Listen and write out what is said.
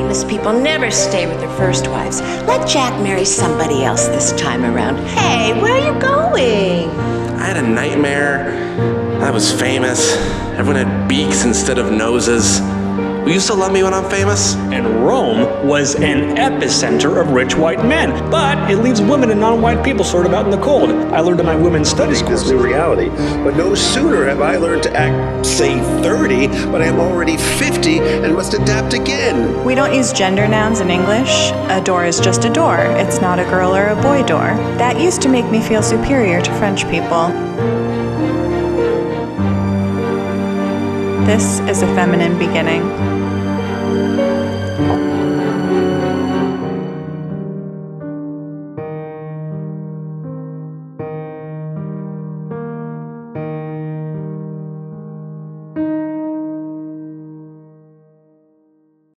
famous people never stay with their first wives. Let Jack marry somebody else this time around. Hey, where are you going? I had a nightmare. I was famous. Everyone had beaks instead of noses. Will you still love me when I'm famous? And Rome was an epicenter of rich white men. But it leaves women and non white people sort of out in the cold. I learned in my women's studies this course. new reality. But no sooner have I learned to act, say, 30, but I am already 50 and must adapt again. We don't use gender nouns in English. A door is just a door, it's not a girl or a boy door. That used to make me feel superior to French people. This is a feminine beginning.